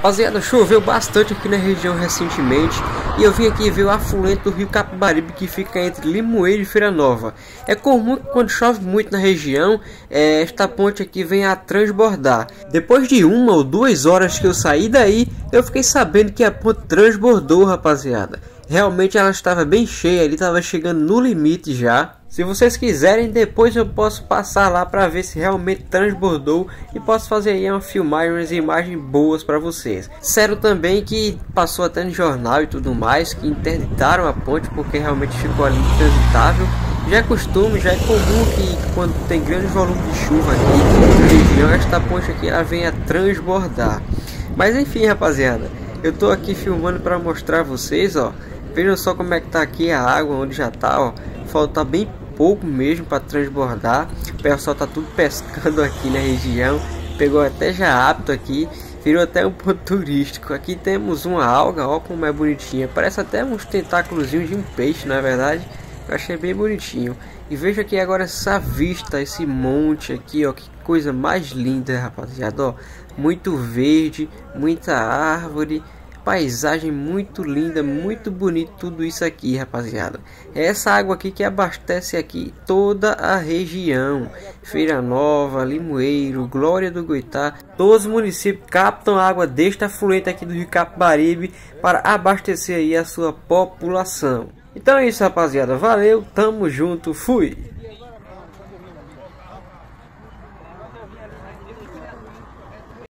Rapaziada, choveu bastante aqui na região recentemente e eu vim aqui ver o afluente do rio Capibaribe que fica entre Limoeiro e Feira Nova. É comum que quando chove muito na região, é, esta ponte aqui vem a transbordar. Depois de uma ou duas horas que eu saí daí, eu fiquei sabendo que a ponte transbordou, rapaziada. Realmente ela estava bem cheia, ele estava chegando no limite já. Se vocês quiserem, depois eu posso passar lá para ver se realmente transbordou e posso fazer aí uma filmagem, umas imagens boas para vocês. Sério também que passou até no jornal e tudo mais, que interditaram a ponte porque realmente ficou ali intransitável. Já é costume, já é comum que quando tem grande volume de chuva aqui na região, esta ponte aqui ela venha transbordar. Mas enfim, rapaziada, eu tô aqui filmando para mostrar vocês, ó. Vejam só como é que tá aqui a água, onde já tá, ó. Falta bem pouco mesmo para transbordar. O pessoal tá tudo pescando aqui na região. Pegou até já apto aqui. Virou até um ponto turístico. Aqui temos uma alga, ó como é bonitinha. Parece até uns tentáculos de um peixe, na é verdade. Eu achei bem bonitinho. E veja aqui agora essa vista, esse monte aqui, ó. Que coisa mais linda, rapaziada, ó. Muito verde, muita árvore paisagem muito linda, muito bonito tudo isso aqui, rapaziada. É essa água aqui que abastece aqui toda a região. Feira Nova, Limoeiro, Glória do Goitá, todos os municípios captam água deste afluente aqui do Rio Capibaribe para abastecer aí a sua população. Então é isso, rapaziada. Valeu, tamo junto, fui!